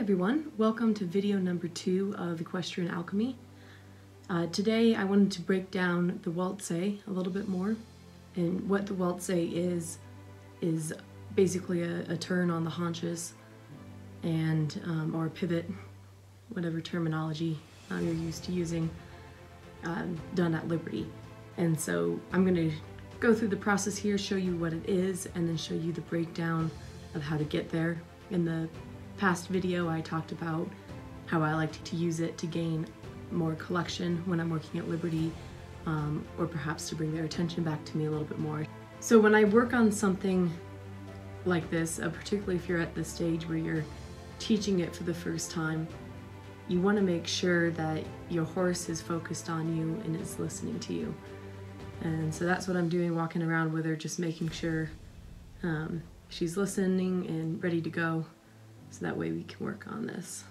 everyone, welcome to video number two of Equestrian Alchemy. Uh, today I wanted to break down the Waltz a little bit more and what the Waltz is is basically a, a turn on the haunches and um, or pivot, whatever terminology uh, you're used to using, um, done at Liberty. And so I'm going to go through the process here, show you what it is, and then show you the breakdown of how to get there. In the past video, I talked about how I like to use it to gain more collection when I'm working at Liberty, um, or perhaps to bring their attention back to me a little bit more. So when I work on something like this, uh, particularly if you're at the stage where you're teaching it for the first time, you want to make sure that your horse is focused on you and is listening to you. And so that's what I'm doing, walking around with her, just making sure um, she's listening and ready to go so that way we can work on this.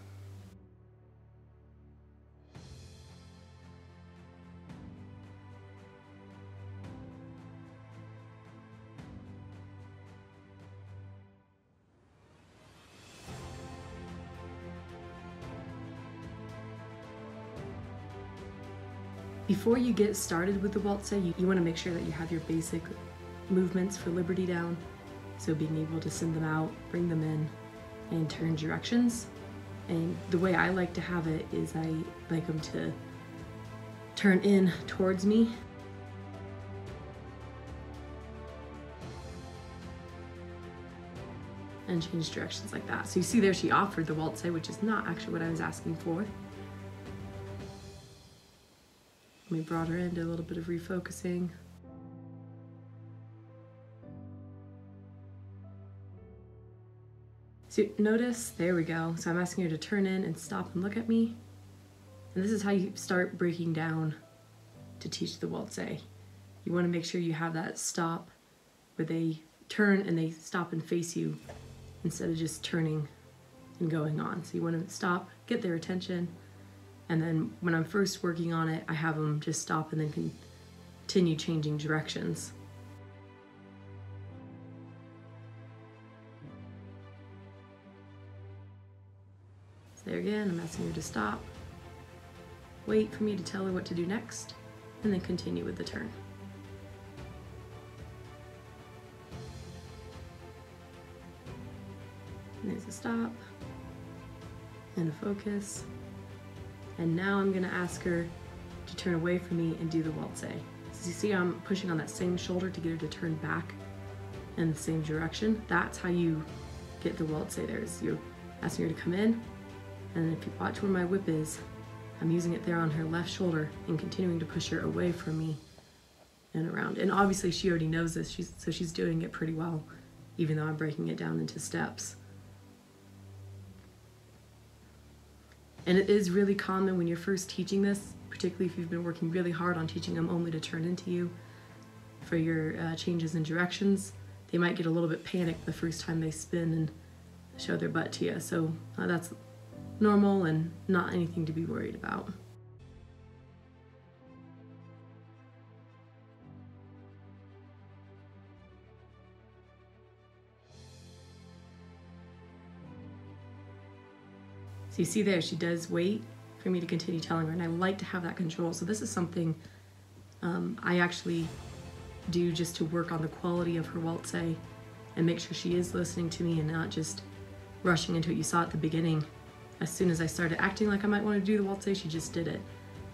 Before you get started with the waltz, you, you want to make sure that you have your basic movements for Liberty down. So being able to send them out, bring them in, and turn directions. And the way I like to have it is I like them to turn in towards me. And change directions like that. So you see there she offered the waltz, which is not actually what I was asking for. We brought her into a little bit of refocusing. So notice, there we go. So I'm asking her to turn in and stop and look at me. And this is how you start breaking down to teach the waltz. You want to make sure you have that stop where they turn and they stop and face you instead of just turning and going on. So you want to stop, get their attention, and then when I'm first working on it, I have them just stop and then continue changing directions. There again, I'm asking her to stop, wait for me to tell her what to do next, and then continue with the turn. There's a stop and a focus. And now I'm gonna ask her to turn away from me and do the waltz. So you see I'm pushing on that same shoulder to get her to turn back in the same direction. That's how you get the waltz. There's you're asking her to come in, and if you watch where my whip is, I'm using it there on her left shoulder and continuing to push her away from me and around. And obviously she already knows this, she's, so she's doing it pretty well, even though I'm breaking it down into steps. And it is really common when you're first teaching this, particularly if you've been working really hard on teaching them only to turn into you for your uh, changes in directions. They might get a little bit panicked the first time they spin and show their butt to you. So uh, that's normal and not anything to be worried about. So you see there, she does wait for me to continue telling her, and I like to have that control. So this is something um, I actually do just to work on the quality of her waltz and make sure she is listening to me and not just rushing into it. You saw at the beginning, as soon as I started acting like I might want to do the waltz, she just did it.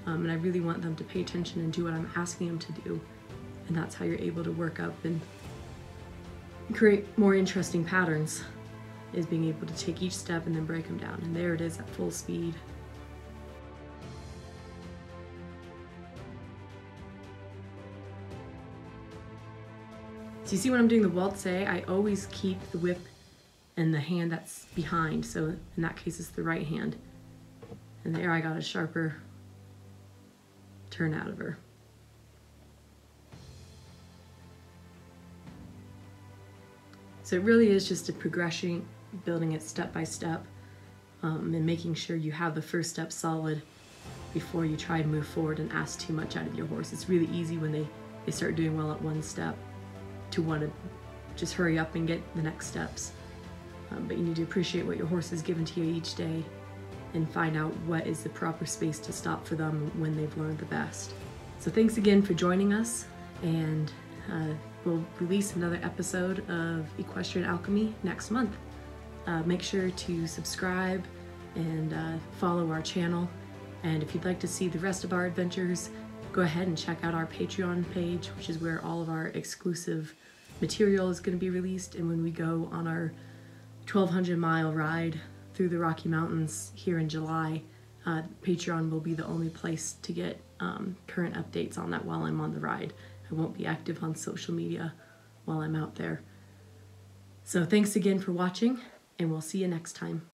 Um, and I really want them to pay attention and do what I'm asking them to do. And that's how you're able to work up and create more interesting patterns is being able to take each step and then break them down. And there it is at full speed. So you see when I'm doing the waltz, I always keep the whip and the hand that's behind. So in that case, it's the right hand. And there I got a sharper turn out of her. So it really is just a progression, building it step by step um, and making sure you have the first step solid before you try to move forward and ask too much out of your horse. It's really easy when they, they start doing well at one step to want to just hurry up and get the next steps. Um, but you need to appreciate what your horse is given to you each day and find out what is the proper space to stop for them when they've learned the best. So thanks again for joining us, and uh, we'll release another episode of Equestrian Alchemy next month. Uh, make sure to subscribe and uh, follow our channel. And if you'd like to see the rest of our adventures, go ahead and check out our Patreon page, which is where all of our exclusive material is going to be released. And when we go on our 1200 mile ride through the Rocky Mountains here in July, uh, Patreon will be the only place to get um, current updates on that while I'm on the ride. I won't be active on social media while I'm out there. So thanks again for watching, and we'll see you next time.